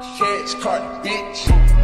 Cash card, bitch.